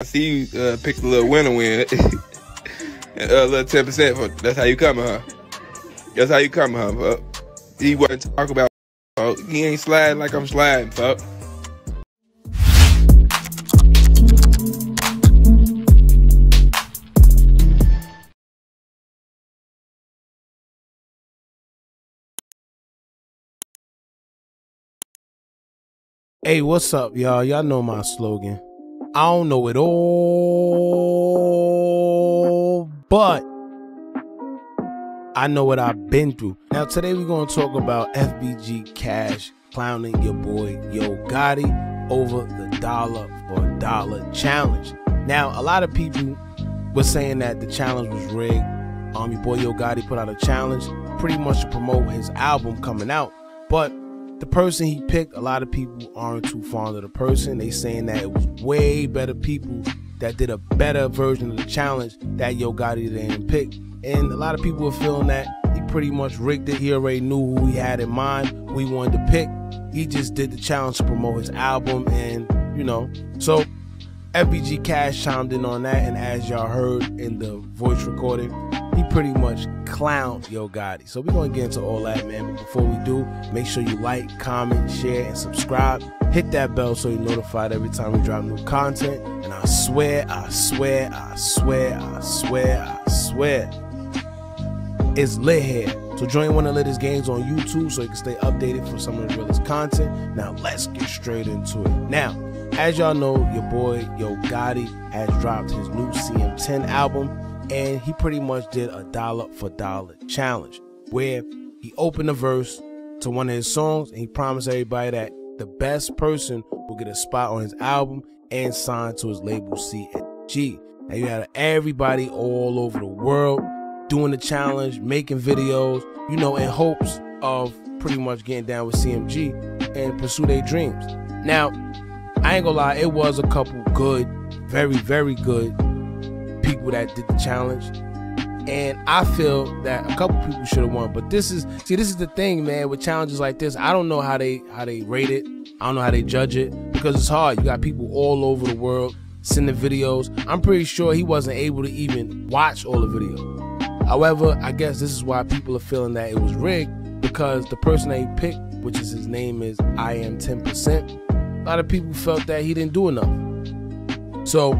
I see you uh, picked a little winner win. a little ten percent for that's how you coming, huh? That's how you coming, huh? Fuck? He wasn't talking about. Fuck. He ain't sliding like I'm sliding, fuck. Hey, what's up, y'all? Y'all know my slogan. I don't know it all, but I know what I've been through. Now, today we're going to talk about FBG Cash clowning your boy Yo Gotti over the dollar for dollar challenge. Now, a lot of people were saying that the challenge was rigged. Um, your boy Yo Gotti put out a challenge pretty much to promote his album coming out, but the person he picked, a lot of people aren't too fond of the person. They saying that it was way better people that did a better version of the challenge that Yo Gotti didn't pick. And a lot of people were feeling that he pretty much rigged it. He already knew who he had in mind, he wanted to pick. He just did the challenge to promote his album, and you know, so FBG Cash chimed in on that. And as y'all heard in the voice recording, he pretty much clowned Yo Gotti. So we're gonna get into all that, man. But before we do, make sure you like, comment, share, and subscribe. Hit that bell so you're notified every time we drop new content. And I swear, I swear, I swear, I swear, I swear, it's lit here. So join one of latest games on YouTube so you can stay updated for some of the realest content. Now let's get straight into it. Now, as y'all know, your boy Yo Gotti has dropped his new CM10 album and he pretty much did a dollar for dollar challenge where he opened a verse to one of his songs and he promised everybody that the best person will get a spot on his album and sign to his label CMG. Now you had everybody all over the world doing the challenge, making videos, you know, in hopes of pretty much getting down with CMG and pursue their dreams. Now, I ain't gonna lie, it was a couple good, very, very good people that did the challenge. And I feel that a couple people should have won. But this is see, this is the thing, man, with challenges like this. I don't know how they how they rate it. I don't know how they judge it because it's hard. You got people all over the world sending videos. I'm pretty sure he wasn't able to even watch all the videos. However, I guess this is why people are feeling that it was rigged because the person he picked, which is his name is I am 10%, a lot of people felt that he didn't do enough. So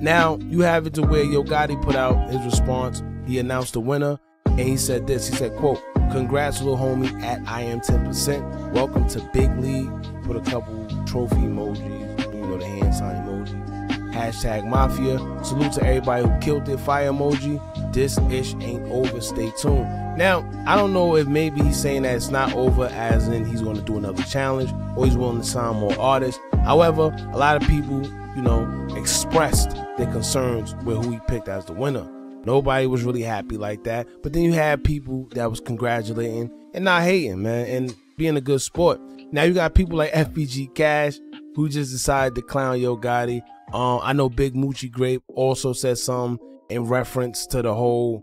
now you have it to where Yo Gotti put out his response. He announced the winner and he said this. He said, quote, congrats little homie at I am 10%. Welcome to Big League. Put a couple trophy emojis, you know, the hand sign emoji. Hashtag Mafia. Salute to everybody who killed it. Fire emoji. This ish ain't over. Stay tuned. Now, I don't know if maybe he's saying that it's not over, as in he's going to do another challenge or he's willing to sign more artists. However, a lot of people, you know, expressed their concerns with who he picked as the winner. Nobody was really happy like that. But then you had people that was congratulating and not hating, man, and being a good sport. Now you got people like FBG Cash who just decided to clown Yo Gotti. Um, I know Big Moochie Grape also said some in reference to the whole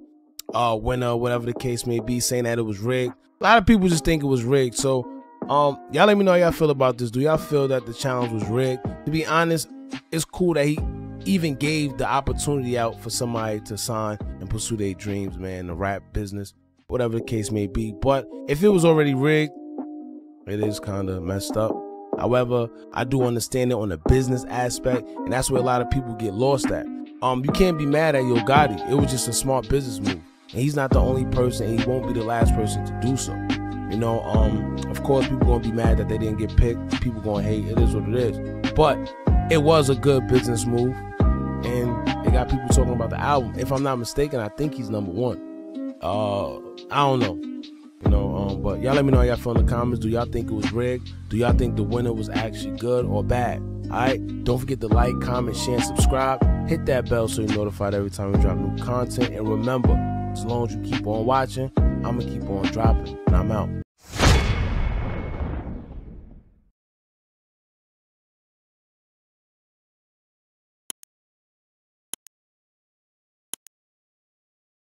uh winner, whatever the case may be, saying that it was rigged. A lot of people just think it was rigged. So um y'all let me know how y'all feel about this. Do y'all feel that the challenge was rigged? To be honest, it's cool that he even gave the opportunity out for somebody to sign and pursue their dreams, man, the rap business, whatever the case may be. But if it was already rigged, it is kind of messed up. However, I do understand it on the business aspect, and that's where a lot of people get lost at. Um, you can't be mad at Yo Gotti. It was just a smart business move, and he's not the only person. he won't be the last person to do so. You know, um, of course, people gonna be mad that they didn't get picked. People gonna hate. It is what it is. But it was a good business move, and it got people talking about the album. If I'm not mistaken, I think he's number one. Uh, I don't know, you know. Um, but y'all let me know y'all feel in the comments. Do y'all think it was rigged? Do y'all think the winner was actually good or bad? All right. Don't forget to like, comment, share, and subscribe. Hit that bell so you're notified every time we drop new content. And remember, as long as you keep on watching, I'm gonna keep on dropping. And I'm out.